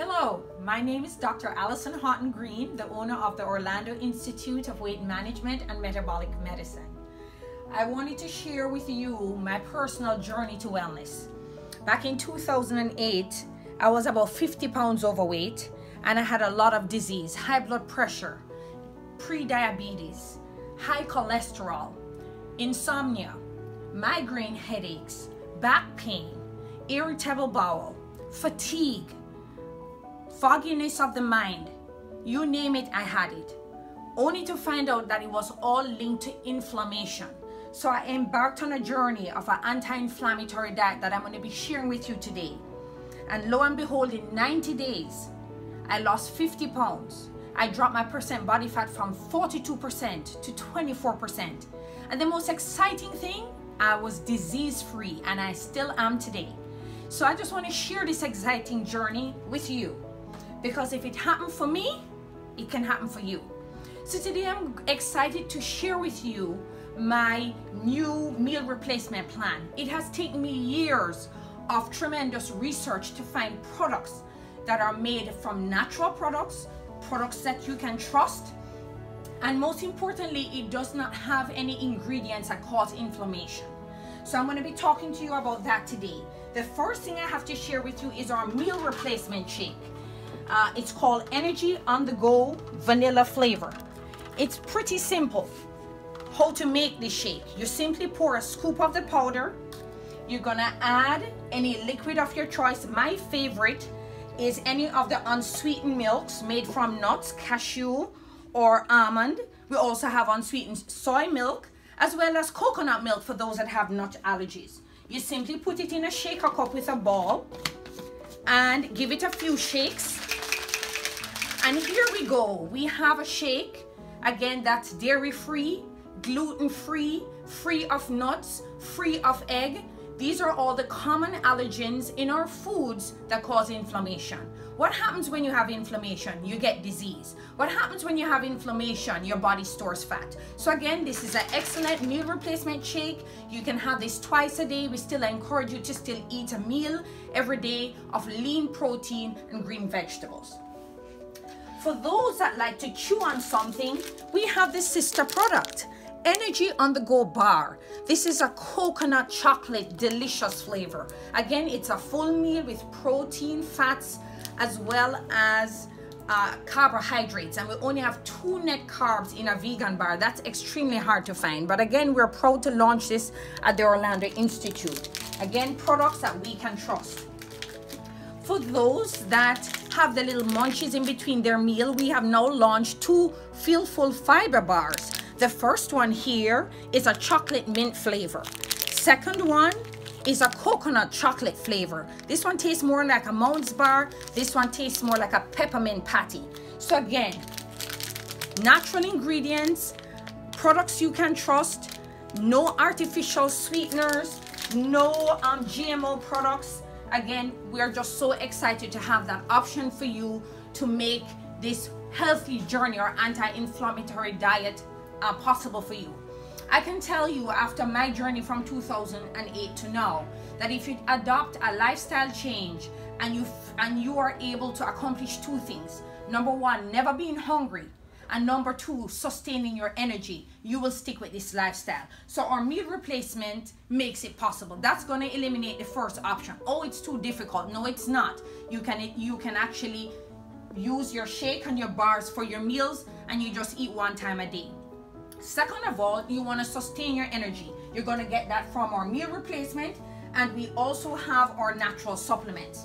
Hello, my name is Dr. Allison Houghton Green, the owner of the Orlando Institute of Weight Management and Metabolic Medicine. I wanted to share with you my personal journey to wellness. Back in 2008, I was about 50 pounds overweight and I had a lot of disease, high blood pressure, pre-diabetes, high cholesterol, insomnia, migraine headaches, back pain, irritable bowel, fatigue, fogginess of the mind, you name it, I had it. Only to find out that it was all linked to inflammation. So I embarked on a journey of an anti-inflammatory diet that I'm going to be sharing with you today. And lo and behold, in 90 days, I lost 50 pounds. I dropped my percent body fat from 42% to 24%. And the most exciting thing, I was disease free and I still am today. So I just want to share this exciting journey with you because if it happened for me, it can happen for you. So today I'm excited to share with you my new meal replacement plan. It has taken me years of tremendous research to find products that are made from natural products, products that you can trust, and most importantly, it does not have any ingredients that cause inflammation. So I'm going to be talking to you about that today. The first thing I have to share with you is our meal replacement shake. Uh, it's called Energy on the Go Vanilla Flavor. It's pretty simple how to make this shake. You simply pour a scoop of the powder. You're gonna add any liquid of your choice. My favorite is any of the unsweetened milks made from nuts, cashew, or almond. We also have unsweetened soy milk, as well as coconut milk for those that have nut allergies. You simply put it in a shaker cup with a ball and give it a few shakes and here we go. We have a shake. Again, that's dairy free, gluten free, free of nuts, free of egg. These are all the common allergens in our foods that cause inflammation. What happens when you have inflammation? You get disease. What happens when you have inflammation? Your body stores fat. So again, this is an excellent meal replacement shake. You can have this twice a day. We still encourage you to still eat a meal every day of lean protein and green vegetables. For those that like to chew on something, we have this sister product, Energy on the Go Bar. This is a coconut chocolate delicious flavor. Again, it's a full meal with protein, fats, as well as uh, carbohydrates. And we only have two net carbs in a vegan bar. That's extremely hard to find. But again we're proud to launch this at the Orlando Institute. Again products that we can trust. For those that have the little munchies in between their meal, we have now launched two Feel Full Fiber bars. The first one here is a chocolate mint flavor. Second one is a coconut chocolate flavor. This one tastes more like a Mounds bar. This one tastes more like a peppermint patty. So again, natural ingredients, products you can trust, no artificial sweeteners, no um, GMO products, again, we're just so excited to have that option for you to make this healthy journey or anti-inflammatory diet uh, possible for you. I can tell you after my journey from 2008 to now that if you adopt a lifestyle change and you and you are able to accomplish two things. Number one, never being hungry and number two, sustaining your energy. You will stick with this lifestyle. So our meal replacement makes it possible. That's going to eliminate the first option. Oh, it's too difficult. No, it's not. You can you can actually use your shake and your bars for your meals and you just eat one time a day. Second of all, you want to sustain your energy. You're going to get that from our meal replacement and we also have our natural supplements.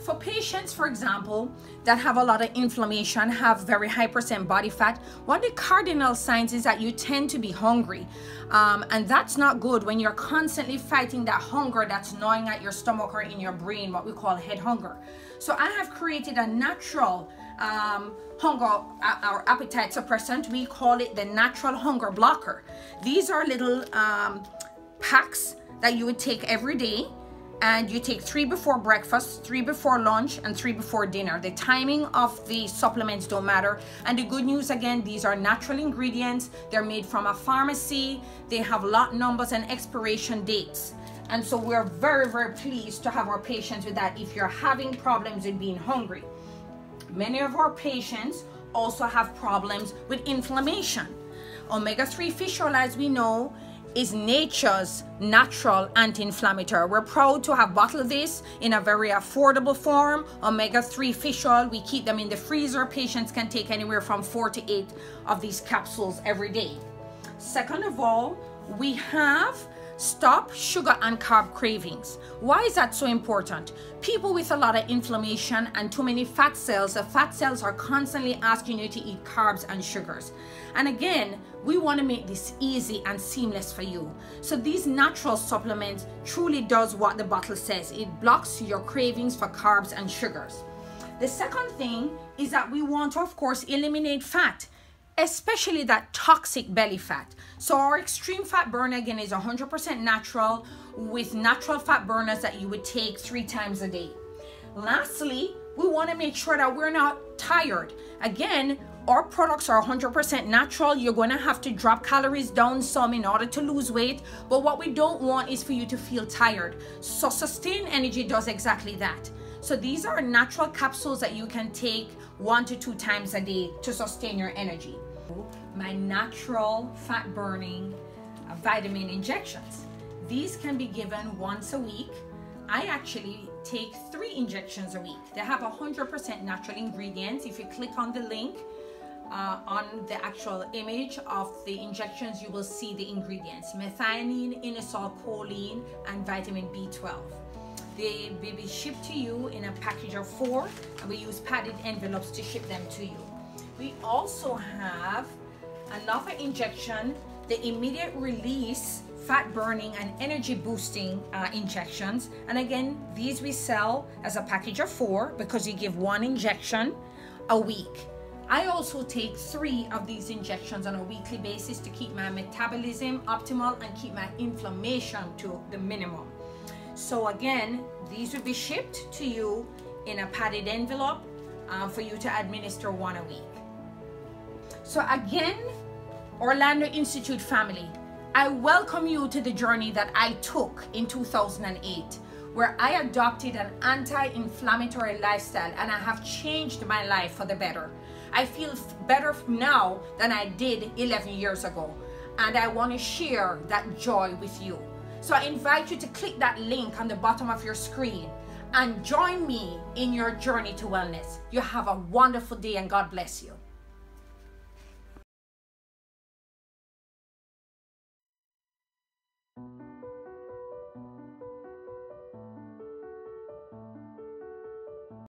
For patients, for example, that have a lot of inflammation, have very high percent body fat, one of the cardinal signs is that you tend to be hungry. Um, and that's not good when you're constantly fighting that hunger that's gnawing at your stomach or in your brain, what we call head hunger. So I have created a natural um, hunger uh, or appetite suppressant. We call it the natural hunger blocker. These are little um, packs that you would take every day and you take three before breakfast, three before lunch, and three before dinner. The timing of the supplements don't matter. And the good news again, these are natural ingredients. They're made from a pharmacy. They have lot numbers and expiration dates. And so we're very, very pleased to have our patients with that if you're having problems with being hungry. Many of our patients also have problems with inflammation. Omega-3 fish oil, as we know, is nature's natural anti-inflammatory. We're proud to have bottled this in a very affordable form. Omega-3 fish oil, we keep them in the freezer. Patients can take anywhere from four to eight of these capsules every day. Second of all, we have Stop sugar and carb cravings. Why is that so important? People with a lot of inflammation and too many fat cells, the fat cells are constantly asking you to eat carbs and sugars. And again, we want to make this easy and seamless for you. So these natural supplements truly does what the bottle says. It blocks your cravings for carbs and sugars. The second thing is that we want to, of course, eliminate fat especially that toxic belly fat. So our extreme fat burn again is 100% natural with natural fat burners that you would take three times a day. Lastly, we want to make sure that we're not tired. Again, our products are 100% natural. You're going to have to drop calories down some in order to lose weight. But what we don't want is for you to feel tired. So Sustain Energy does exactly that. So these are natural capsules that you can take one to two times a day to sustain your energy. My natural fat burning uh, vitamin injections. These can be given once a week. I actually take three injections a week. They have 100% natural ingredients. If you click on the link, uh, on the actual image of the injections, you will see the ingredients methionine, inositol, choline, and vitamin B12. They will be shipped to you in a package of four, and we use padded envelopes to ship them to you. We also have another injection, the immediate release fat burning and energy boosting uh, injections. And again, these we sell as a package of four because you give one injection a week. I also take three of these injections on a weekly basis to keep my metabolism optimal and keep my inflammation to the minimum. So again, these will be shipped to you in a padded envelope uh, for you to administer one a week. So again, Orlando Institute family, I welcome you to the journey that I took in 2008 where I adopted an anti-inflammatory lifestyle and I have changed my life for the better. I feel better now than I did 11 years ago and I want to share that joy with you. So I invite you to click that link on the bottom of your screen and join me in your journey to wellness. You have a wonderful day and God bless you.